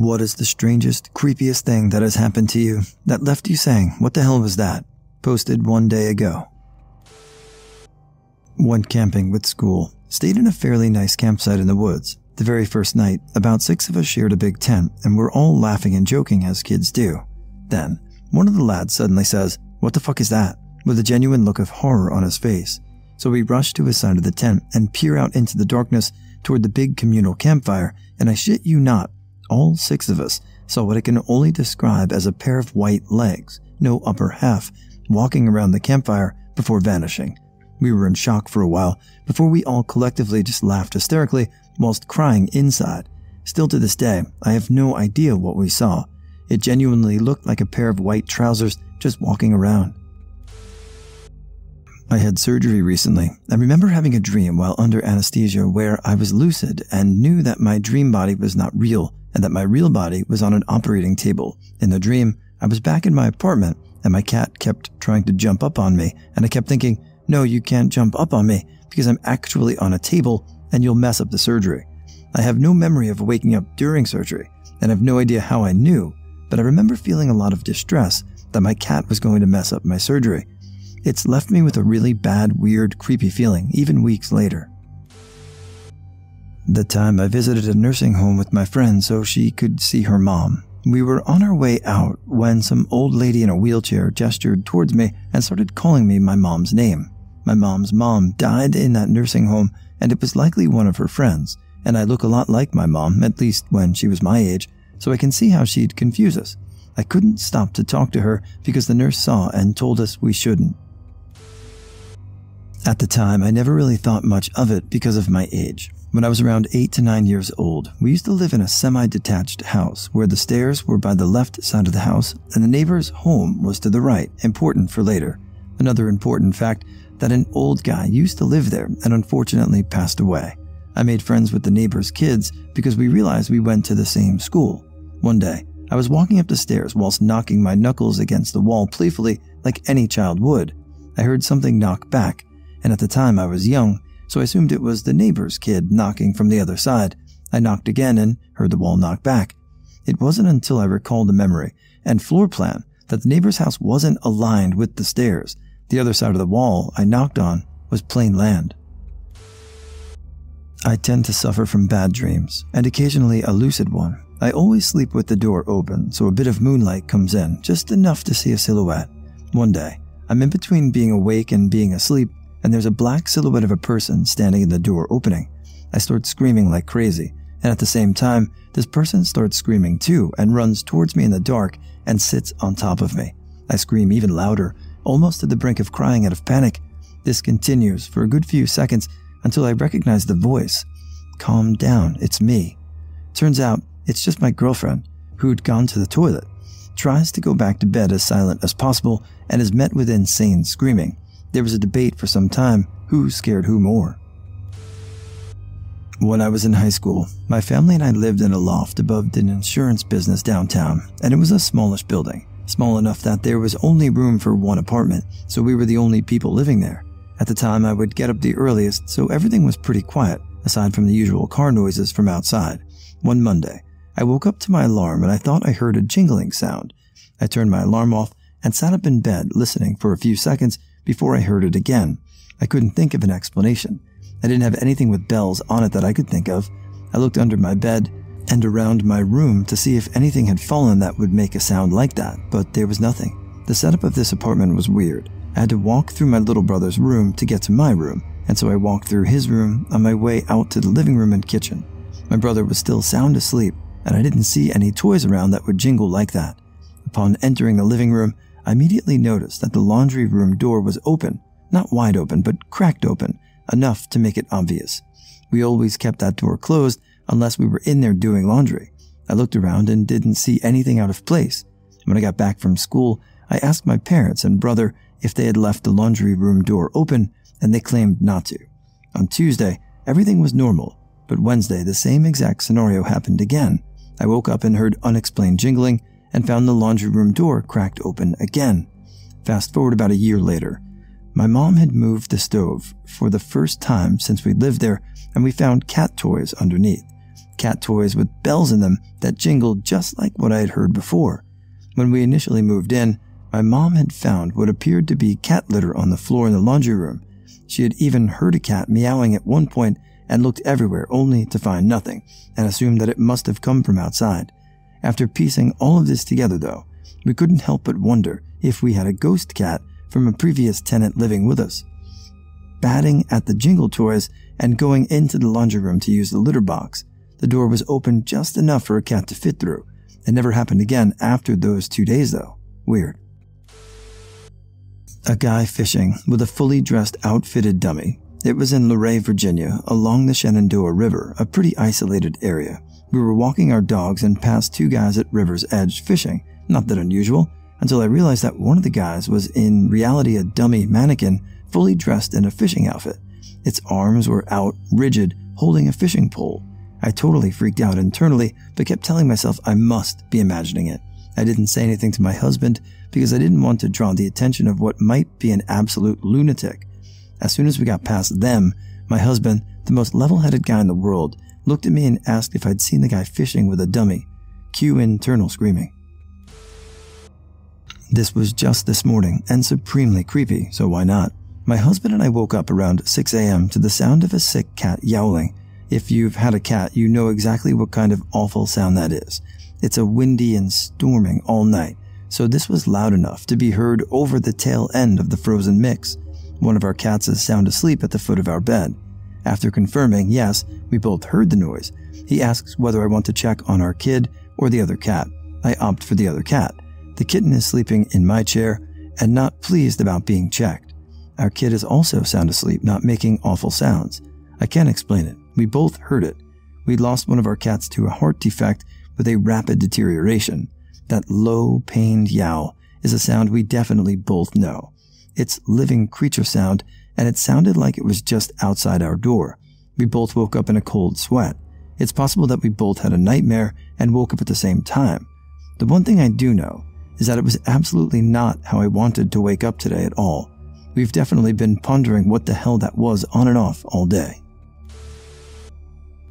What is the strangest, creepiest thing that has happened to you that left you saying, What the hell was that? Posted one day ago. Went camping with school. Stayed in a fairly nice campsite in the woods. The very first night, about six of us shared a big tent and we're all laughing and joking as kids do. Then, one of the lads suddenly says, What the fuck is that? with a genuine look of horror on his face. So we rush to his side of the tent and peer out into the darkness toward the big communal campfire, and I shit you not, all six of us saw what I can only describe as a pair of white legs, no upper half, walking around the campfire before vanishing. We were in shock for a while before we all collectively just laughed hysterically whilst crying inside. Still to this day, I have no idea what we saw. It genuinely looked like a pair of white trousers just walking around. I had surgery recently. I remember having a dream while under anesthesia where I was lucid and knew that my dream body was not real and that my real body was on an operating table. In the dream, I was back in my apartment and my cat kept trying to jump up on me and I kept thinking, no, you can't jump up on me because I'm actually on a table and you'll mess up the surgery. I have no memory of waking up during surgery and have no idea how I knew, but I remember feeling a lot of distress that my cat was going to mess up my surgery it's left me with a really bad, weird, creepy feeling, even weeks later. The time I visited a nursing home with my friend so she could see her mom. We were on our way out when some old lady in a wheelchair gestured towards me and started calling me my mom's name. My mom's mom died in that nursing home, and it was likely one of her friends, and I look a lot like my mom, at least when she was my age, so I can see how she'd confuse us. I couldn't stop to talk to her because the nurse saw and told us we shouldn't. At the time, I never really thought much of it because of my age. When I was around 8 to 9 years old, we used to live in a semi detached house where the stairs were by the left side of the house and the neighbor's home was to the right, important for later. Another important fact that an old guy used to live there and unfortunately passed away. I made friends with the neighbor's kids because we realized we went to the same school. One day, I was walking up the stairs whilst knocking my knuckles against the wall playfully like any child would. I heard something knock back and at the time I was young, so I assumed it was the neighbor's kid knocking from the other side. I knocked again and heard the wall knock back. It wasn't until I recalled the memory and floor plan that the neighbor's house wasn't aligned with the stairs. The other side of the wall I knocked on was plain land. I tend to suffer from bad dreams, and occasionally a lucid one. I always sleep with the door open, so a bit of moonlight comes in, just enough to see a silhouette. One day, I'm in between being awake and being asleep and there's a black silhouette of a person standing in the door opening. I start screaming like crazy, and at the same time, this person starts screaming too and runs towards me in the dark and sits on top of me. I scream even louder, almost to the brink of crying out of panic. This continues for a good few seconds until I recognize the voice. Calm down, it's me. Turns out it's just my girlfriend, who'd gone to the toilet, tries to go back to bed as silent as possible, and is met with insane screaming. There was a debate for some time who scared who more. When I was in high school, my family and I lived in a loft above an insurance business downtown, and it was a smallish building, small enough that there was only room for one apartment, so we were the only people living there. At the time, I would get up the earliest, so everything was pretty quiet, aside from the usual car noises from outside. One Monday, I woke up to my alarm and I thought I heard a jingling sound. I turned my alarm off and sat up in bed listening for a few seconds before I heard it again. I couldn't think of an explanation. I didn't have anything with bells on it that I could think of. I looked under my bed and around my room to see if anything had fallen that would make a sound like that, but there was nothing. The setup of this apartment was weird. I had to walk through my little brother's room to get to my room, and so I walked through his room on my way out to the living room and kitchen. My brother was still sound asleep, and I didn't see any toys around that would jingle like that. Upon entering the living room, I immediately noticed that the laundry room door was open, not wide open, but cracked open, enough to make it obvious. We always kept that door closed unless we were in there doing laundry. I looked around and didn't see anything out of place. When I got back from school, I asked my parents and brother if they had left the laundry room door open, and they claimed not to. On Tuesday, everything was normal, but Wednesday, the same exact scenario happened again. I woke up and heard unexplained jingling and found the laundry room door cracked open again. Fast forward about a year later. My mom had moved the stove for the first time since we lived there, and we found cat toys underneath. cat toys with bells in them that jingled just like what I had heard before. When we initially moved in, my mom had found what appeared to be cat litter on the floor in the laundry room. She had even heard a cat meowing at one point and looked everywhere only to find nothing and assumed that it must have come from outside. After piecing all of this together, though, we couldn't help but wonder if we had a ghost cat from a previous tenant living with us. Batting at the jingle toys and going into the laundry room to use the litter box, the door was open just enough for a cat to fit through. It never happened again after those two days, though. Weird. A guy fishing with a fully dressed outfitted dummy. It was in Luray, Virginia, along the Shenandoah River, a pretty isolated area. We were walking our dogs and passed two guys at river's edge fishing. Not that unusual, until I realized that one of the guys was in reality a dummy mannequin fully dressed in a fishing outfit. Its arms were out, rigid, holding a fishing pole. I totally freaked out internally, but kept telling myself I must be imagining it. I didn't say anything to my husband because I didn't want to draw the attention of what might be an absolute lunatic. As soon as we got past them, my husband, the most level headed guy in the world, looked at me and asked if I'd seen the guy fishing with a dummy. Cue internal screaming. This was just this morning and supremely creepy, so why not? My husband and I woke up around 6 a.m. to the sound of a sick cat yowling. If you've had a cat, you know exactly what kind of awful sound that is. It's a windy and storming all night, so this was loud enough to be heard over the tail end of the frozen mix. One of our cats is sound asleep at the foot of our bed. After confirming, yes, we both heard the noise, he asks whether I want to check on our kid or the other cat. I opt for the other cat. The kitten is sleeping in my chair and not pleased about being checked. Our kid is also sound asleep, not making awful sounds. I can't explain it. We both heard it. We lost one of our cats to a heart defect with a rapid deterioration. That low, pained yowl is a sound we definitely both know. It's living creature sound, and it sounded like it was just outside our door. We both woke up in a cold sweat. It's possible that we both had a nightmare and woke up at the same time. The one thing I do know is that it was absolutely not how I wanted to wake up today at all. We've definitely been pondering what the hell that was on and off all day.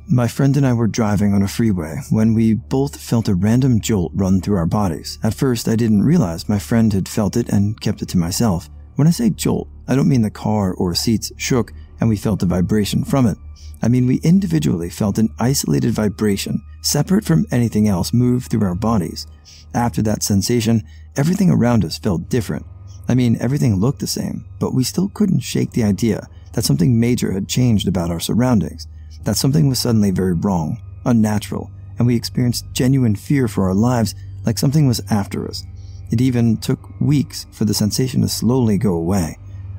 My friend and I were driving on a freeway when we both felt a random jolt run through our bodies. At first, I didn't realize my friend had felt it and kept it to myself. When I say jolt, I don't mean the car or seats shook and we felt a vibration from it. I mean, we individually felt an isolated vibration, separate from anything else, move through our bodies. After that sensation, everything around us felt different. I mean, everything looked the same, but we still couldn't shake the idea that something major had changed about our surroundings, that something was suddenly very wrong, unnatural, and we experienced genuine fear for our lives like something was after us. It even took weeks for the sensation to slowly go away.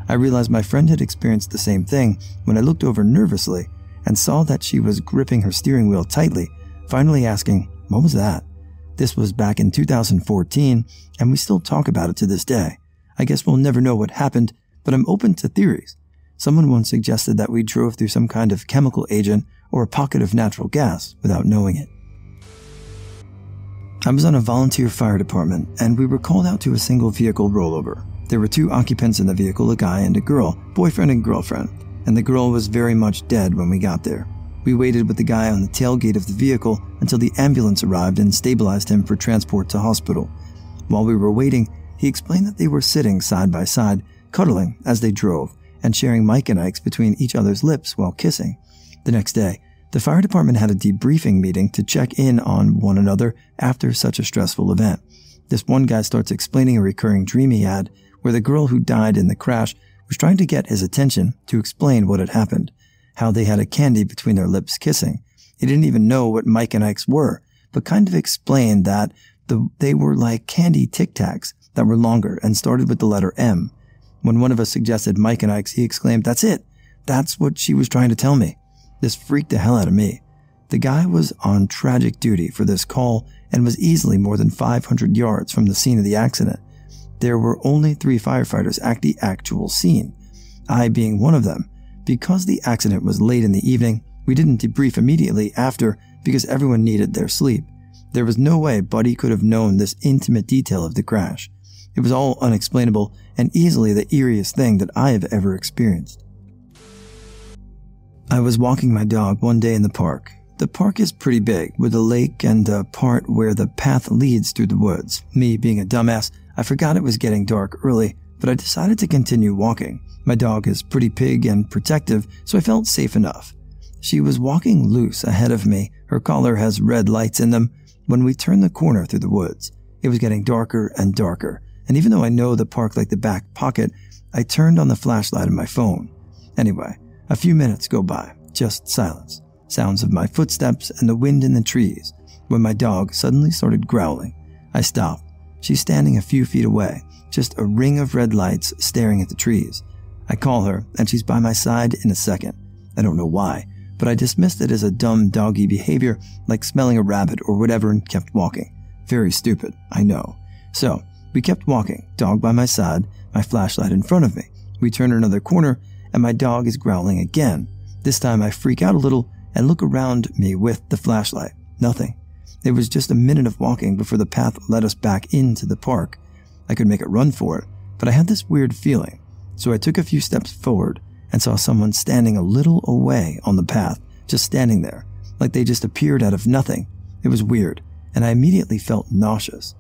I realized my friend had experienced the same thing when I looked over nervously and saw that she was gripping her steering wheel tightly, finally asking, What was that? This was back in 2014, and we still talk about it to this day. I guess we'll never know what happened, but I'm open to theories. Someone once suggested that we drove through some kind of chemical agent or a pocket of natural gas without knowing it. I was on a volunteer fire department, and we were called out to a single vehicle rollover. There were two occupants in the vehicle, a guy and a girl, boyfriend and girlfriend, and the girl was very much dead when we got there. We waited with the guy on the tailgate of the vehicle until the ambulance arrived and stabilized him for transport to hospital. While we were waiting, he explained that they were sitting side by side, cuddling as they drove, and sharing Mike and Ike's between each other's lips while kissing. The next day, the fire department had a debriefing meeting to check in on one another after such a stressful event. This one guy starts explaining a recurring dream he had, where the girl who died in the crash was trying to get his attention to explain what had happened how they had a candy between their lips kissing. He didn't even know what Mike and Ike's were, but kind of explained that the, they were like candy Tic Tacs that were longer and started with the letter M. When one of us suggested Mike and Ike's, he exclaimed, That's it. That's what she was trying to tell me. This freaked the hell out of me. The guy was on tragic duty for this call and was easily more than 500 yards from the scene of the accident. There were only three firefighters at the actual scene, I being one of them, because the accident was late in the evening, we didn't debrief immediately after because everyone needed their sleep. There was no way Buddy could have known this intimate detail of the crash. It was all unexplainable and easily the eeriest thing that I have ever experienced. I was walking my dog one day in the park. The park is pretty big, with a lake and a part where the path leads through the woods. Me being a dumbass, I forgot it was getting dark early, but I decided to continue walking. My dog is pretty big and protective, so I felt safe enough. She was walking loose ahead of me. Her collar has red lights in them. When we turned the corner through the woods, it was getting darker and darker. And even though I know the park like the back pocket, I turned on the flashlight of my phone. Anyway, a few minutes go by, just silence, sounds of my footsteps and the wind in the trees, when my dog suddenly started growling. I stopped. She's standing a few feet away, just a ring of red lights staring at the trees. I call her, and she's by my side in a second. I don't know why, but I dismissed it as a dumb doggy behavior like smelling a rabbit or whatever and kept walking. Very stupid, I know. So, we kept walking, dog by my side, my flashlight in front of me. We turn another corner, and my dog is growling again. This time I freak out a little and look around me with the flashlight. Nothing. It was just a minute of walking before the path led us back into the park. I could make a run for it, but I had this weird feeling. So I took a few steps forward and saw someone standing a little away on the path, just standing there, like they just appeared out of nothing. It was weird, and I immediately felt nauseous.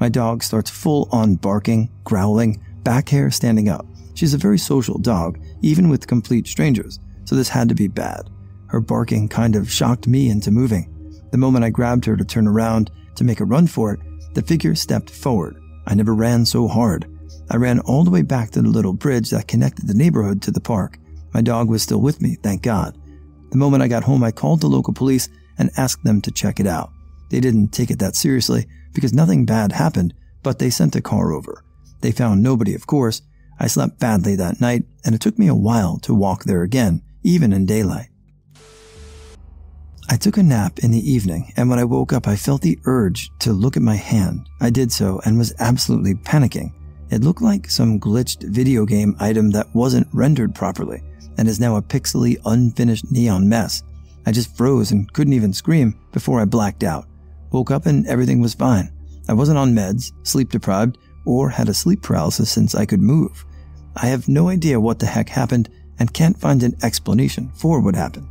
My dog starts full on barking, growling, back hair standing up. She's a very social dog, even with complete strangers, so this had to be bad. Her barking kind of shocked me into moving. The moment I grabbed her to turn around to make a run for it, the figure stepped forward. I never ran so hard. I ran all the way back to the little bridge that connected the neighborhood to the park. My dog was still with me, thank God. The moment I got home, I called the local police and asked them to check it out. They didn't take it that seriously because nothing bad happened, but they sent a car over. They found nobody, of course. I slept badly that night, and it took me a while to walk there again, even in daylight. I took a nap in the evening, and when I woke up, I felt the urge to look at my hand. I did so and was absolutely panicking. It looked like some glitched video game item that wasn't rendered properly and is now a pixely, unfinished neon mess. I just froze and couldn't even scream before I blacked out. Woke up and everything was fine. I wasn't on meds, sleep deprived, or had a sleep paralysis since I could move. I have no idea what the heck happened and can't find an explanation for what happened.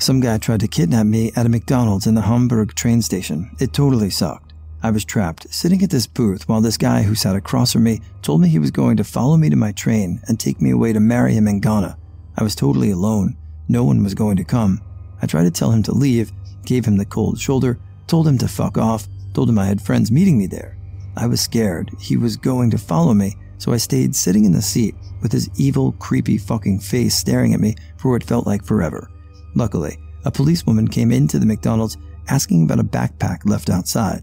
Some guy tried to kidnap me at a McDonald's in the Hamburg train station. It totally sucked. I was trapped, sitting at this booth while this guy who sat across from me told me he was going to follow me to my train and take me away to marry him in Ghana. I was totally alone. No one was going to come. I tried to tell him to leave, gave him the cold shoulder, told him to fuck off, told him I had friends meeting me there. I was scared. He was going to follow me, so I stayed sitting in the seat with his evil, creepy fucking face staring at me for what felt like forever. Luckily, a policewoman came into the McDonald's asking about a backpack left outside.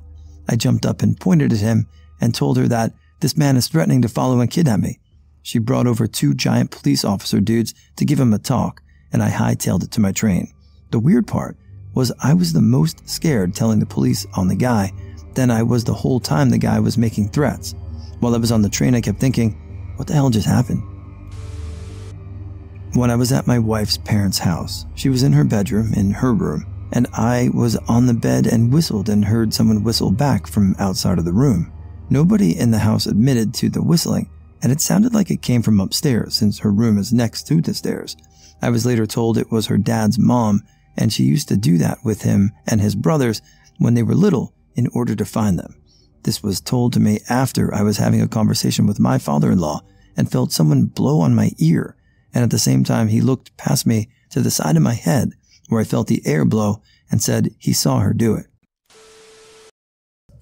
I jumped up and pointed at him and told her that this man is threatening to follow and kidnap me. She brought over two giant police officer dudes to give him a talk, and I hightailed it to my train. The weird part was I was the most scared telling the police on the guy than I was the whole time the guy was making threats. While I was on the train, I kept thinking, what the hell just happened? When I was at my wife's parents' house, she was in her bedroom, in her room, and I was on the bed and whistled and heard someone whistle back from outside of the room. Nobody in the house admitted to the whistling, and it sounded like it came from upstairs since her room is next to the stairs. I was later told it was her dad's mom, and she used to do that with him and his brothers when they were little in order to find them. This was told to me after I was having a conversation with my father in law and felt someone blow on my ear, and at the same time he looked past me to the side of my head where I felt the air blow and said he saw her do it.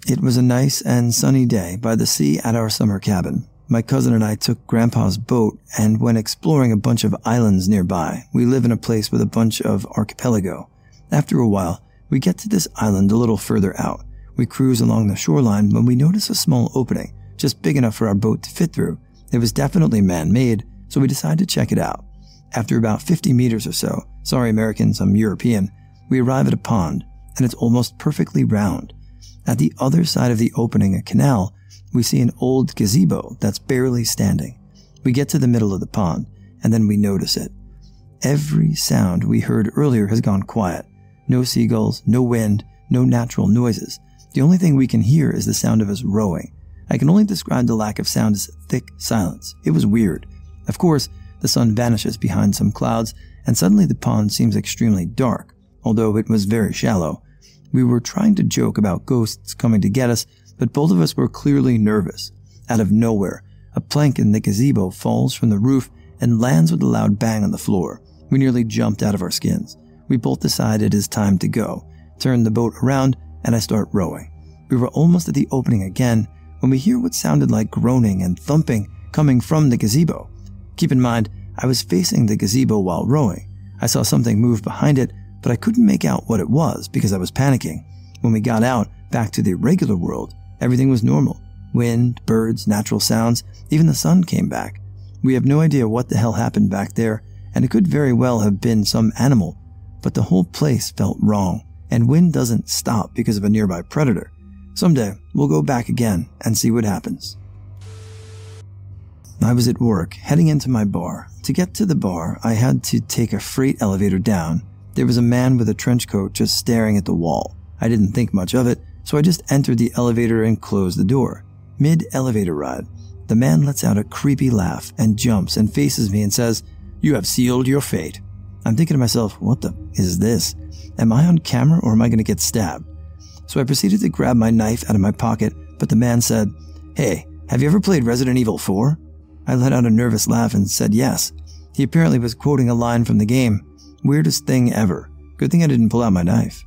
It was a nice and sunny day by the sea at our summer cabin. My cousin and I took Grandpa's boat and went exploring a bunch of islands nearby. We live in a place with a bunch of archipelago. After a while, we get to this island a little further out. We cruise along the shoreline when we notice a small opening, just big enough for our boat to fit through. It was definitely man-made, so we decided to check it out. After about 50 meters or so, sorry Americans, I'm European, we arrive at a pond, and it's almost perfectly round. At the other side of the opening, a canal, we see an old gazebo that's barely standing. We get to the middle of the pond, and then we notice it. Every sound we heard earlier has gone quiet. No seagulls, no wind, no natural noises. The only thing we can hear is the sound of us rowing. I can only describe the lack of sound as thick silence. It was weird. Of course, the sun vanishes behind some clouds, and suddenly the pond seems extremely dark, although it was very shallow. We were trying to joke about ghosts coming to get us, but both of us were clearly nervous. Out of nowhere, a plank in the gazebo falls from the roof and lands with a loud bang on the floor. We nearly jumped out of our skins. We both decide it is time to go, turn the boat around, and I start rowing. We were almost at the opening again when we hear what sounded like groaning and thumping coming from the gazebo. Keep in mind, I was facing the gazebo while rowing. I saw something move behind it, but I couldn't make out what it was because I was panicking. When we got out, back to the regular world, everything was normal. Wind, birds, natural sounds, even the sun came back. We have no idea what the hell happened back there, and it could very well have been some animal, but the whole place felt wrong, and wind doesn't stop because of a nearby predator. Someday, we'll go back again and see what happens. I was at work, heading into my bar. To get to the bar, I had to take a freight elevator down. There was a man with a trench coat just staring at the wall. I didn't think much of it, so I just entered the elevator and closed the door. Mid elevator ride, the man lets out a creepy laugh and jumps and faces me and says, You have sealed your fate. I'm thinking to myself, What the is this? Am I on camera or am I going to get stabbed? So I proceeded to grab my knife out of my pocket, but the man said, Hey, have you ever played Resident Evil 4? I let out a nervous laugh and said yes. He apparently was quoting a line from the game. Weirdest thing ever. Good thing I didn't pull out my knife.